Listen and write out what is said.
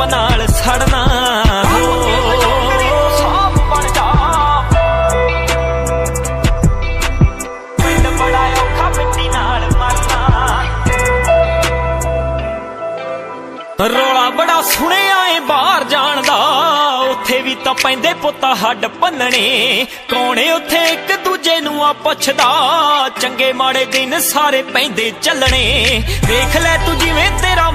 ਸੱਪ ਨਾਲ ਸੜਨਾ। ਰੋਲਾ ਬੜਾ ਸੁਣਿਆ ਏ ਬਾਹਰ ਜਾਣ ਦਾ। ਉੱਥੇ ਵੀ ਤਾਂ ਪੈਂਦੇ ਪੁੱਤਾ ਹੱਡ ਪੰਨਣੇ ਕੌਣੇ ਉੱਥੇ ਇੱਕ ਦੂਜੇ ਨੂੰ ਆ ਪੁੱਛਦਾ। ਚੰਗੇ ਮਾੜੇ ਦਿਨ ਸਾਰੇ ਪੈਂਦੇ ਚੱਲਣੇ। ਦੇਖ ਲੈ ਤੂੰ ਜਿਵੇਂ ਤੇਰਾ